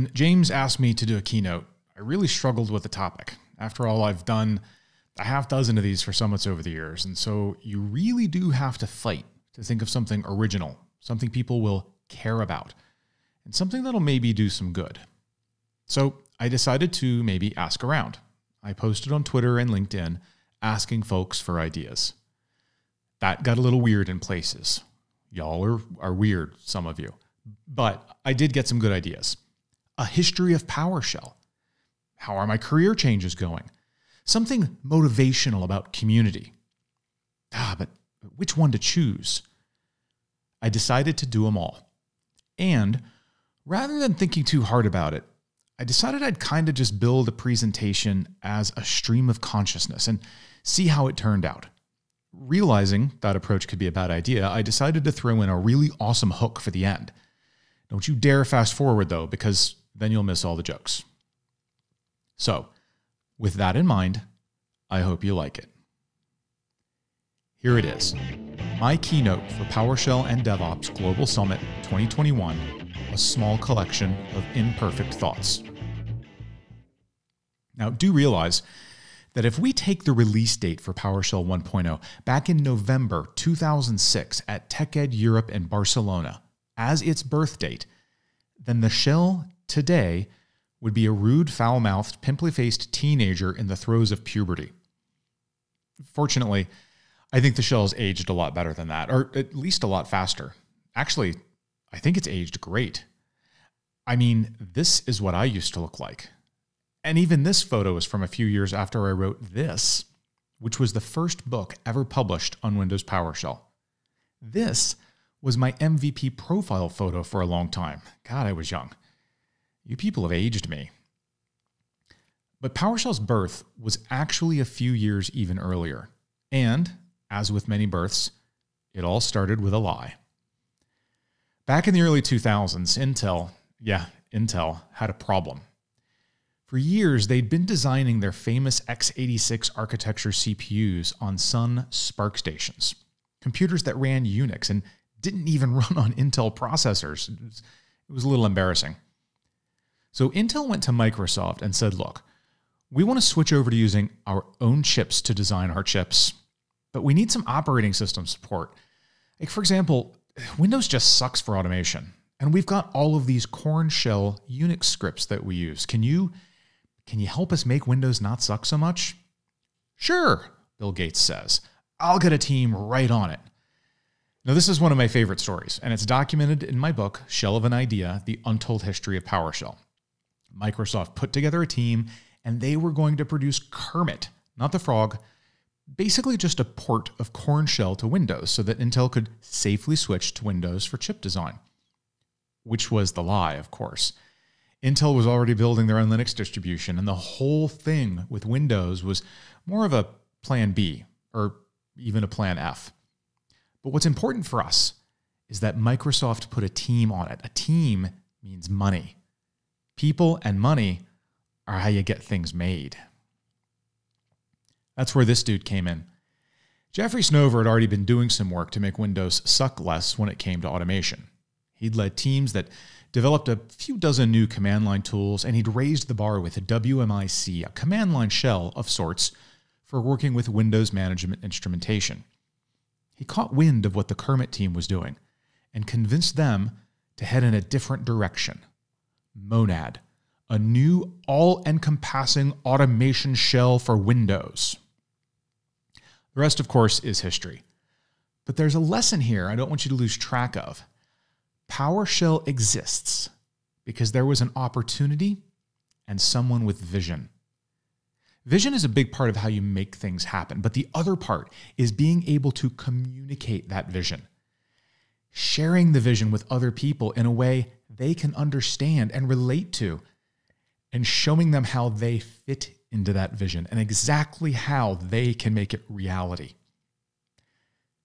When James asked me to do a keynote, I really struggled with the topic. After all, I've done a half dozen of these for summits over the years, and so you really do have to fight to think of something original, something people will care about, and something that'll maybe do some good. So I decided to maybe ask around. I posted on Twitter and LinkedIn asking folks for ideas. That got a little weird in places. Y'all are, are weird, some of you. But I did get some good ideas. A history of PowerShell. How are my career changes going? Something motivational about community. Ah, but which one to choose? I decided to do them all. And rather than thinking too hard about it, I decided I'd kind of just build a presentation as a stream of consciousness and see how it turned out. Realizing that approach could be a bad idea, I decided to throw in a really awesome hook for the end. Don't you dare fast forward though, because then you'll miss all the jokes. So, with that in mind, I hope you like it. Here it is my keynote for PowerShell and DevOps Global Summit 2021, a small collection of imperfect thoughts. Now, do realize that if we take the release date for PowerShell 1.0 back in November 2006 at TechEd Europe in Barcelona as its birth date, then the shell today would be a rude, foul mouthed, pimply faced teenager in the throes of puberty. Fortunately, I think the shell's aged a lot better than that, or at least a lot faster. Actually, I think it's aged great. I mean, this is what I used to look like. And even this photo is from a few years after I wrote this, which was the first book ever published on Windows PowerShell. This was my MVP profile photo for a long time. God, I was young. You people have aged me. But PowerShell's birth was actually a few years even earlier. And, as with many births, it all started with a lie. Back in the early 2000s, Intel, yeah, Intel, had a problem. For years, they'd been designing their famous x86 architecture CPUs on Sun SPARC stations, computers that ran Unix and didn't even run on Intel processors. It was, it was a little embarrassing. So Intel went to Microsoft and said, look, we want to switch over to using our own chips to design our chips, but we need some operating system support. Like, for example, Windows just sucks for automation. And we've got all of these Korn shell Unix scripts that we use. Can you can you help us make Windows not suck so much? Sure, Bill Gates says. I'll get a team right on it. Now, this is one of my favorite stories, and it's documented in my book, Shell of an Idea The Untold History of PowerShell. Microsoft put together a team, and they were going to produce Kermit, not the frog, basically just a port of Korn Shell to Windows so that Intel could safely switch to Windows for chip design. Which was the lie, of course. Intel was already building their own Linux distribution, and the whole thing with Windows was more of a plan B or even a plan F. But what's important for us is that Microsoft put a team on it. A team means money. People and money are how you get things made. That's where this dude came in. Jeffrey Snover had already been doing some work to make Windows suck less when it came to automation. He'd led teams that developed a few dozen new command line tools, and he'd raised the bar with a WMIC, a command line shell of sorts, for working with Windows management instrumentation. He caught wind of what the Kermit team was doing and convinced them to head in a different direction. Monad, a new all encompassing automation shell for Windows. The rest, of course, is history. But there's a lesson here I don't want you to lose track of. PowerShell exists because there was an opportunity and someone with vision. Vision is a big part of how you make things happen, but the other part is being able to communicate that vision. Sharing the vision with other people in a way they can understand and relate to, and showing them how they fit into that vision and exactly how they can make it reality.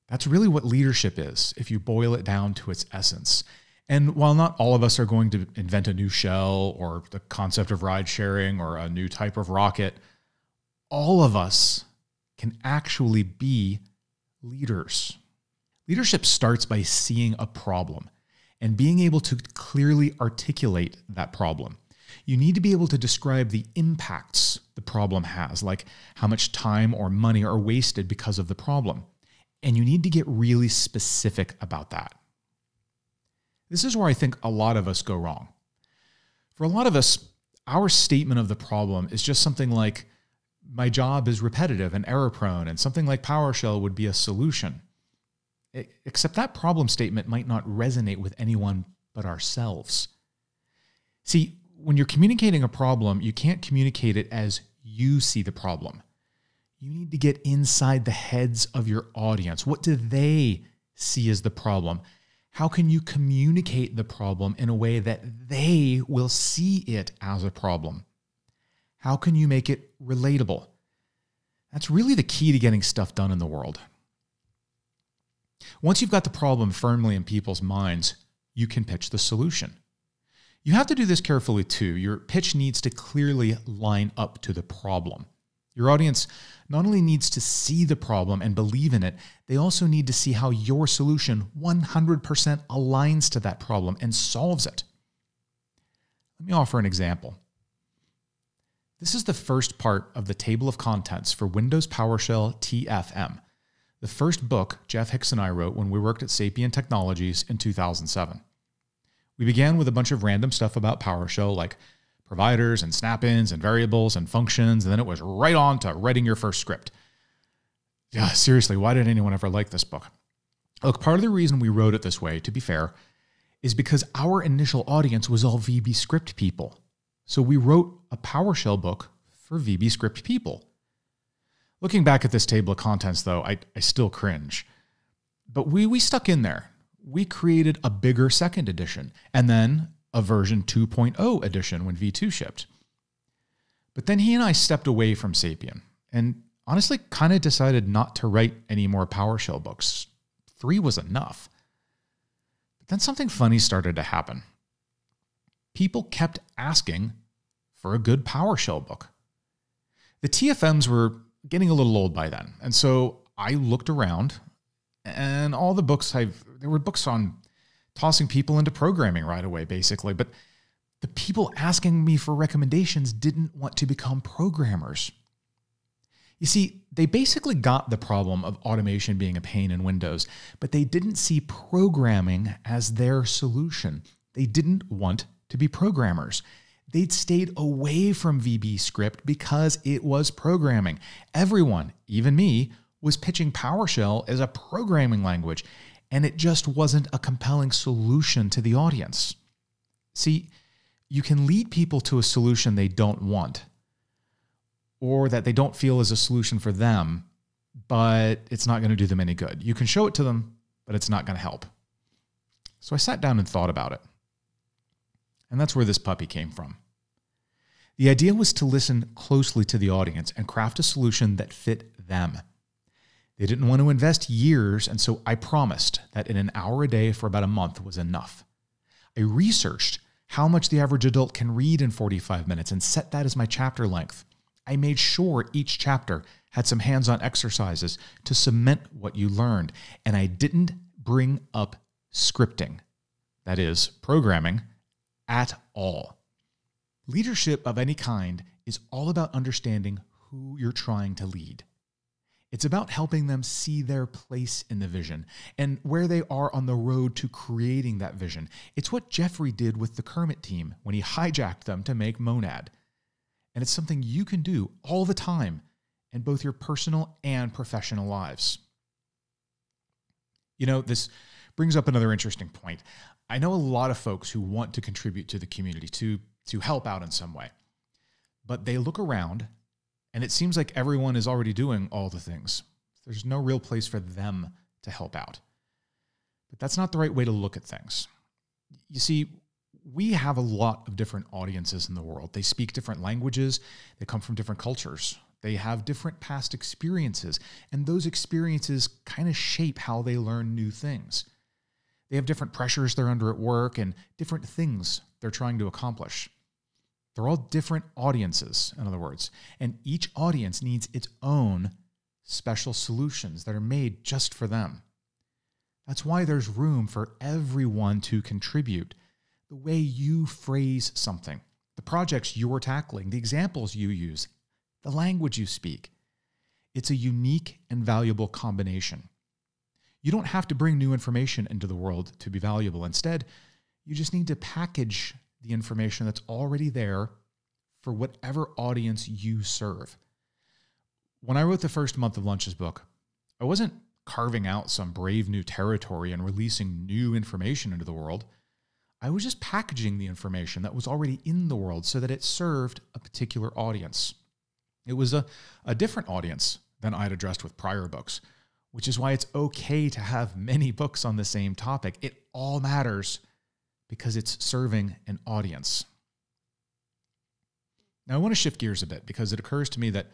That's really what leadership is, if you boil it down to its essence. And while not all of us are going to invent a new shell or the concept of ride sharing or a new type of rocket, all of us can actually be leaders. Leadership starts by seeing a problem and being able to clearly articulate that problem. You need to be able to describe the impacts the problem has, like how much time or money are wasted because of the problem. And you need to get really specific about that. This is where I think a lot of us go wrong. For a lot of us, our statement of the problem is just something like, my job is repetitive and error prone, and something like PowerShell would be a solution. Except that problem statement might not resonate with anyone but ourselves. See, when you're communicating a problem, you can't communicate it as you see the problem. You need to get inside the heads of your audience. What do they see as the problem? How can you communicate the problem in a way that they will see it as a problem? How can you make it relatable? That's really the key to getting stuff done in the world. Once you've got the problem firmly in people's minds, you can pitch the solution. You have to do this carefully too. Your pitch needs to clearly line up to the problem. Your audience not only needs to see the problem and believe in it, they also need to see how your solution 100% aligns to that problem and solves it. Let me offer an example. This is the first part of the table of contents for Windows PowerShell TFM, the first book Jeff Hicks and I wrote when we worked at SAPIEN Technologies in 2007. We began with a bunch of random stuff about PowerShell, like providers and snap ins and variables and functions, and then it was right on to writing your first script. Yeah, seriously, why did anyone ever like this book? Look, part of the reason we wrote it this way, to be fair, is because our initial audience was all VB script people. So we wrote a PowerShell book for VB script people. Looking back at this table of contents, though, I, I still cringe. But we, we stuck in there. We created a bigger second edition and then a version 2.0 edition when V2 shipped. But then he and I stepped away from SAPIEN and honestly kind of decided not to write any more PowerShell books. Three was enough. But then something funny started to happen people kept asking for a good PowerShell book. The TFMs were getting a little old by then. And so I looked around and all the books I've, there were books on tossing people into programming right away, basically. But the people asking me for recommendations didn't want to become programmers. You see, they basically got the problem of automation being a pain in Windows, but they didn't see programming as their solution. They didn't want to be programmers. They'd stayed away from VB script because it was programming. Everyone, even me, was pitching PowerShell as a programming language, and it just wasn't a compelling solution to the audience. See, you can lead people to a solution they don't want or that they don't feel is a solution for them, but it's not going to do them any good. You can show it to them, but it's not going to help. So I sat down and thought about it. And that's where this puppy came from. The idea was to listen closely to the audience and craft a solution that fit them. They didn't want to invest years, and so I promised that in an hour a day for about a month was enough. I researched how much the average adult can read in 45 minutes and set that as my chapter length. I made sure each chapter had some hands on exercises to cement what you learned, and I didn't bring up scripting, that is, programming, at all. Leadership of any kind is all about understanding who you're trying to lead. It's about helping them see their place in the vision and where they are on the road to creating that vision. It's what Jeffrey did with the Kermit team when he hijacked them to make Monad. And it's something you can do all the time in both your personal and professional lives. You know, this brings up another interesting point. I know a lot of folks who want to contribute to the community, to, to help out in some way, but they look around and it seems like everyone is already doing all the things. There's no real place for them to help out. But that's not the right way to look at things. You see, we have a lot of different audiences in the world. They speak different languages, they come from different cultures, they have different past experiences, and those experiences kind of shape how they learn new things. They have different pressures they're under at work and different things they're trying to accomplish. They're all different audiences, in other words, and each audience needs its own special solutions that are made just for them. That's why there's room for everyone to contribute. The way you phrase something, the projects you're tackling, the examples you use, the language you speak. It's a unique and valuable combination. You don't have to bring new information into the world to be valuable. Instead, you just need to package the information that's already there for whatever audience you serve. When I wrote the first month of Lunches book, I wasn't carving out some brave new territory and releasing new information into the world. I was just packaging the information that was already in the world so that it served a particular audience. It was a, a different audience than I'd addressed with prior books, which is why it's okay to have many books on the same topic. It all matters because it's serving an audience. Now, I want to shift gears a bit because it occurs to me that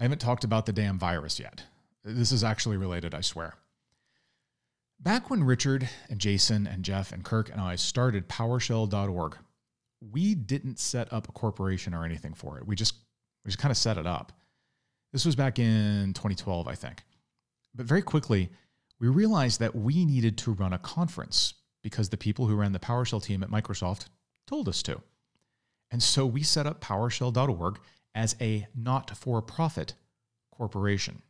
I haven't talked about the damn virus yet. This is actually related, I swear. Back when Richard and Jason and Jeff and Kirk and I started PowerShell.org, we didn't set up a corporation or anything for it. We just we just kind of set it up. This was back in 2012, I think. But very quickly, we realized that we needed to run a conference because the people who ran the PowerShell team at Microsoft told us to. And so we set up PowerShell.org as a not for profit corporation.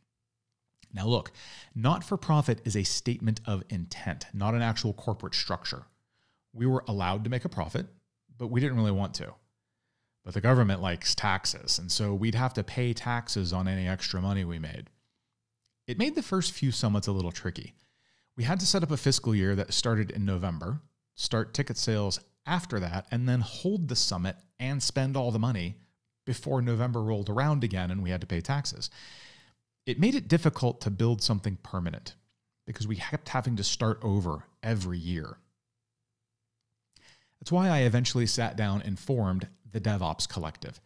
Now, look, not for profit is a statement of intent, not an actual corporate structure. We were allowed to make a profit, but we didn't really want to. But the government likes taxes, and so we'd have to pay taxes on any extra money we made. It made the first few summits a little tricky. We had to set up a fiscal year that started in November, start ticket sales after that, and then hold the summit and spend all the money before November rolled around again and we had to pay taxes it made it difficult to build something permanent because we kept having to start over every year. That's why I eventually sat down and formed the DevOps Collective.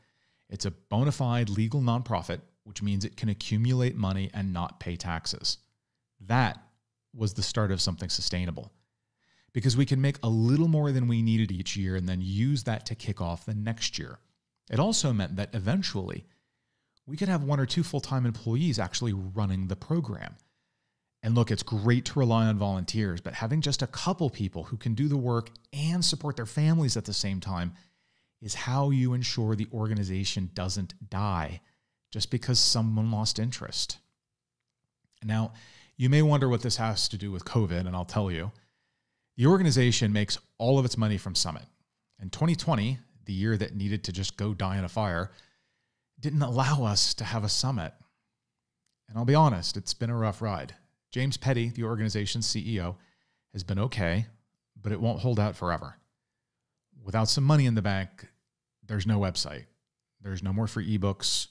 It's a bona fide legal nonprofit, which means it can accumulate money and not pay taxes. That was the start of something sustainable because we can make a little more than we needed each year and then use that to kick off the next year. It also meant that eventually we could have one or two full time employees actually running the program. And look, it's great to rely on volunteers, but having just a couple people who can do the work and support their families at the same time is how you ensure the organization doesn't die just because someone lost interest. Now, you may wonder what this has to do with COVID, and I'll tell you. The organization makes all of its money from Summit. In 2020, the year that needed to just go die in a fire, didn't allow us to have a summit. And I'll be honest, it's been a rough ride. James Petty, the organization's CEO, has been okay, but it won't hold out forever. Without some money in the bank, there's no website. There's no more free ebooks.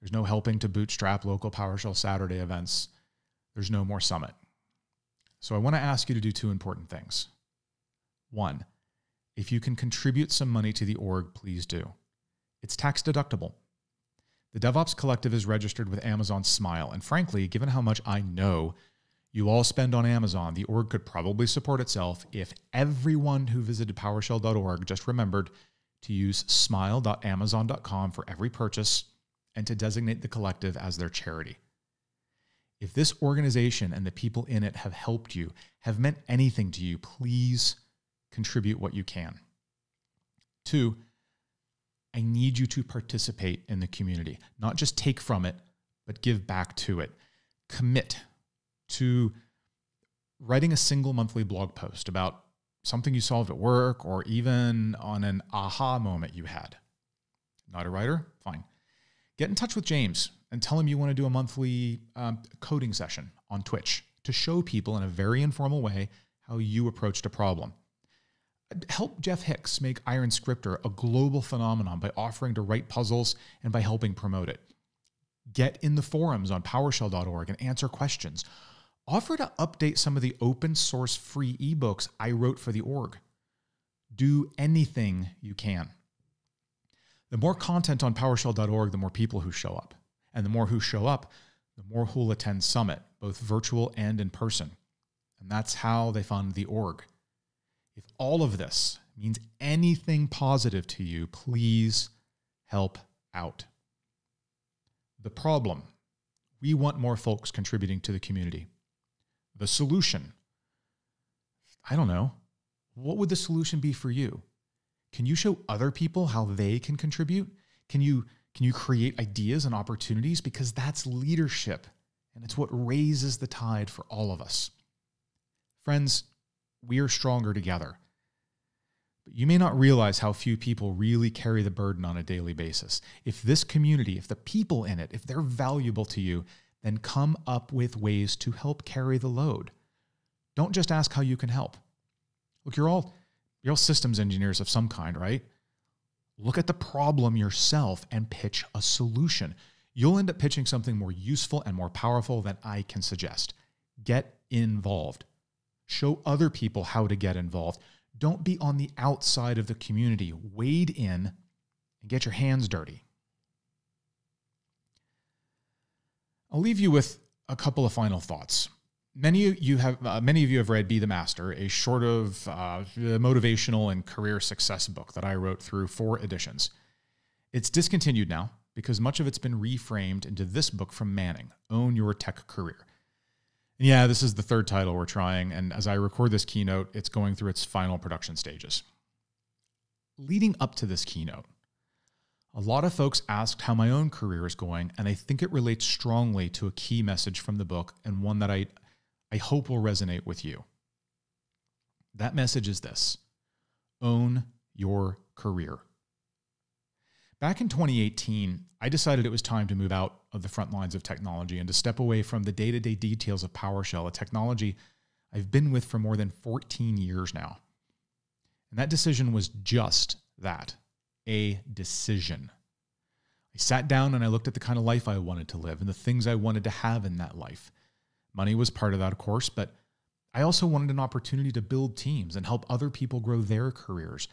There's no helping to bootstrap local PowerShell Saturday events. There's no more summit. So I want to ask you to do two important things. One, if you can contribute some money to the org, please do. It's tax deductible. The DevOps Collective is registered with Amazon Smile, and frankly, given how much I know you all spend on Amazon, the org could probably support itself if everyone who visited PowerShell.org just remembered to use smile.amazon.com for every purchase and to designate the collective as their charity. If this organization and the people in it have helped you, have meant anything to you, please contribute what you can. Two, I need you to participate in the community, not just take from it, but give back to it. Commit to writing a single monthly blog post about something you solved at work or even on an aha moment you had. Not a writer? Fine. Get in touch with James and tell him you want to do a monthly um, coding session on Twitch to show people in a very informal way how you approached a problem help Jeff Hicks make Iron Scripter a global phenomenon by offering to write puzzles and by helping promote it. Get in the forums on PowerShell.org and answer questions. Offer to update some of the open source free ebooks I wrote for the org. Do anything you can. The more content on PowerShell.org, the more people who show up. And the more who show up, the more who'll attend Summit, both virtual and in person. And that's how they fund the org. If all of this means anything positive to you, please help out. The problem we want more folks contributing to the community. The solution I don't know. What would the solution be for you? Can you show other people how they can contribute? Can you can you create ideas and opportunities because that's leadership and it's what raises the tide for all of us. Friends, we are stronger together. But you may not realize how few people really carry the burden on a daily basis. If this community, if the people in it, if they're valuable to you, then come up with ways to help carry the load. Don't just ask how you can help. Look, you're all you're all systems engineers of some kind, right? Look at the problem yourself and pitch a solution. You'll end up pitching something more useful and more powerful than I can suggest. Get involved. Show other people how to get involved. Don't be on the outside of the community. Wade in and get your hands dirty. I'll leave you with a couple of final thoughts. Many of you have uh, many of you have read Be the Master, a short of uh, motivational and career success book that I wrote through four editions. It's discontinued now because much of it's been reframed into this book from Manning, Own Your Tech Career. And yeah, this is the third title we're trying, and as I record this keynote, it's going through its final production stages. Leading up to this keynote, a lot of folks asked how my own career is going, and I think it relates strongly to a key message from the book and one that I, I hope will resonate with you. That message is this own your career. Back in 2018, I decided it was time to move out of the front lines of technology and to step away from the day to day details of PowerShell, a technology I've been with for more than 14 years now. And that decision was just that a decision. I sat down and I looked at the kind of life I wanted to live and the things I wanted to have in that life. Money was part of that, of course, but I also wanted an opportunity to build teams and help other people grow their careers.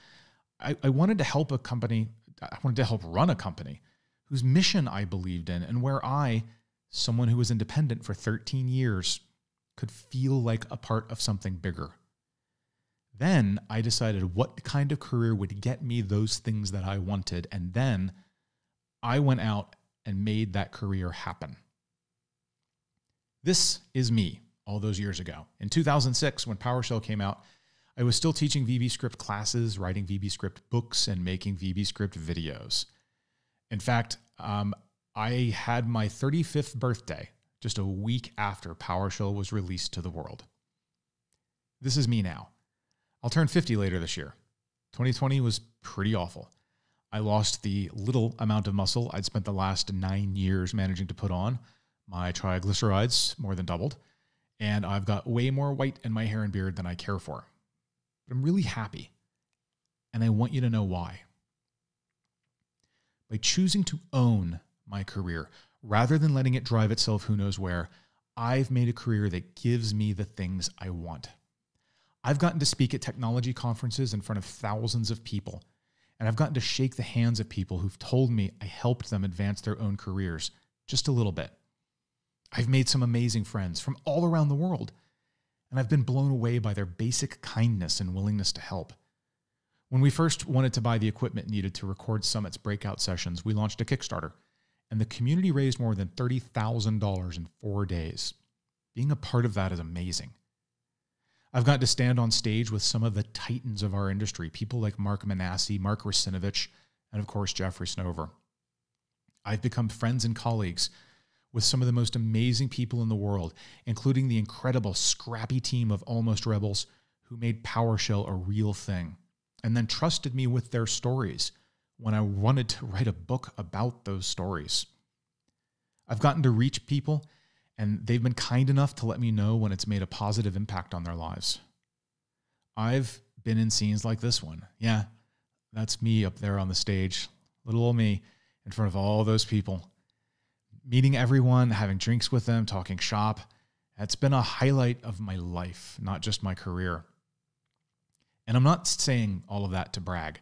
I, I wanted to help a company, I wanted to help run a company whose mission I believed in and where I, someone who was independent for 13 years, could feel like a part of something bigger. Then I decided what kind of career would get me those things that I wanted. And then I went out and made that career happen. This is me all those years ago. In 2006, when PowerShell came out, I was still teaching VBScript classes, writing VBScript books, and making VBScript videos. In fact, um, I had my 35th birthday just a week after PowerShell was released to the world. This is me now. I'll turn 50 later this year. 2020 was pretty awful. I lost the little amount of muscle I'd spent the last nine years managing to put on. My triglycerides more than doubled, and I've got way more white in my hair and beard than I care for. But I'm really happy, and I want you to know why by choosing to own my career rather than letting it drive itself who knows where, I've made a career that gives me the things I want. I've gotten to speak at technology conferences in front of thousands of people, and I've gotten to shake the hands of people who've told me I helped them advance their own careers just a little bit. I've made some amazing friends from all around the world, and I've been blown away by their basic kindness and willingness to help. When we first wanted to buy the equipment needed to record Summit's breakout sessions, we launched a Kickstarter, and the community raised more than $30,000 in four days. Being a part of that is amazing. I've gotten to stand on stage with some of the titans of our industry, people like Mark Minasi, Mark Russinovich, and of course, Jeffrey Snover. I've become friends and colleagues with some of the most amazing people in the world, including the incredible scrappy team of Almost Rebels who made PowerShell a real thing and then trusted me with their stories when I wanted to write a book about those stories. I've gotten to reach people, and they've been kind enough to let me know when it's made a positive impact on their lives. I've been in scenes like this one. Yeah, that's me up there on the stage, little old me, in front of all those people, meeting everyone, having drinks with them, talking shop. That's been a highlight of my life, not just my career. And I'm not saying all of that to brag.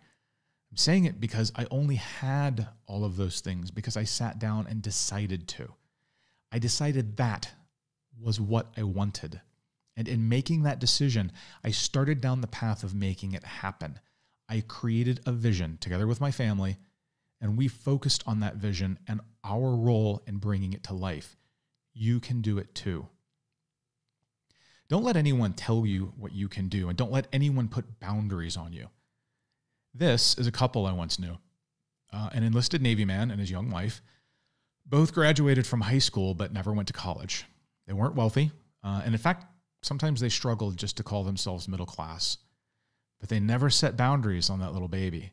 I'm saying it because I only had all of those things because I sat down and decided to. I decided that was what I wanted. And in making that decision, I started down the path of making it happen. I created a vision together with my family, and we focused on that vision and our role in bringing it to life. You can do it too. Don't let anyone tell you what you can do, and don't let anyone put boundaries on you. This is a couple I once knew uh, an enlisted Navy man and his young wife. Both graduated from high school but never went to college. They weren't wealthy, uh, and in fact, sometimes they struggled just to call themselves middle class. But they never set boundaries on that little baby.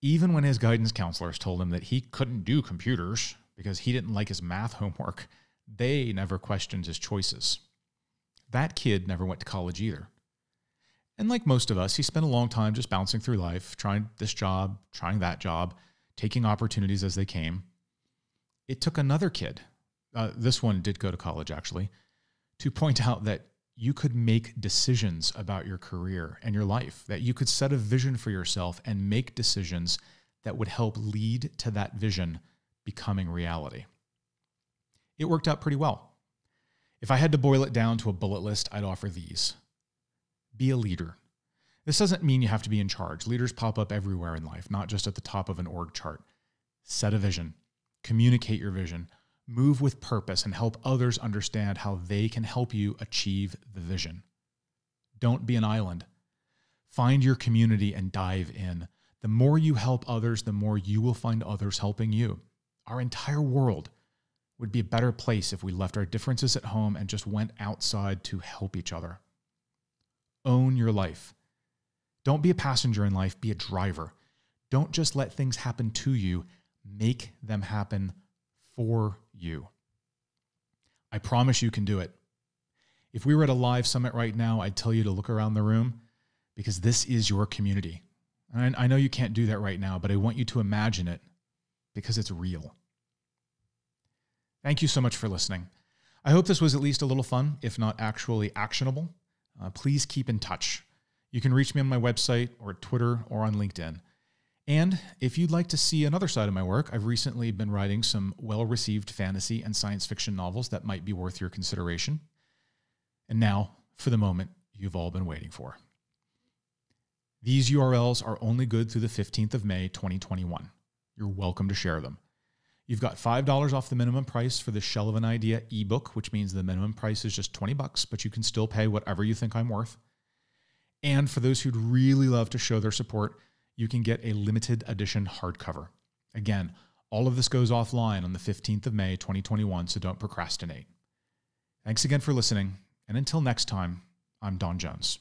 Even when his guidance counselors told him that he couldn't do computers because he didn't like his math homework, they never questioned his choices. That kid never went to college either. And like most of us, he spent a long time just bouncing through life, trying this job, trying that job, taking opportunities as they came. It took another kid, uh, this one did go to college actually, to point out that you could make decisions about your career and your life, that you could set a vision for yourself and make decisions that would help lead to that vision becoming reality. It worked out pretty well. If I had to boil it down to a bullet list, I'd offer these be a leader. This doesn't mean you have to be in charge. Leaders pop up everywhere in life, not just at the top of an org chart. Set a vision, communicate your vision, move with purpose, and help others understand how they can help you achieve the vision. Don't be an island. Find your community and dive in. The more you help others, the more you will find others helping you. Our entire world would be a better place if we left our differences at home and just went outside to help each other. Own your life. Don't be a passenger in life, be a driver. Don't just let things happen to you, make them happen for you. I promise you can do it. If we were at a live summit right now, I'd tell you to look around the room because this is your community. And I know you can't do that right now, but I want you to imagine it because it's real. Thank you so much for listening. I hope this was at least a little fun, if not actually actionable. Uh, please keep in touch. You can reach me on my website or Twitter or on LinkedIn. And if you'd like to see another side of my work, I've recently been writing some well received fantasy and science fiction novels that might be worth your consideration. And now, for the moment you've all been waiting for. These URLs are only good through the 15th of May, 2021. You're welcome to share them. You've got $5 off the minimum price for the Shell of an Idea ebook, which means the minimum price is just 20 bucks, but you can still pay whatever you think I'm worth. And for those who'd really love to show their support, you can get a limited edition hardcover. Again, all of this goes offline on the 15th of May, 2021, so don't procrastinate. Thanks again for listening, and until next time, I'm Don Jones.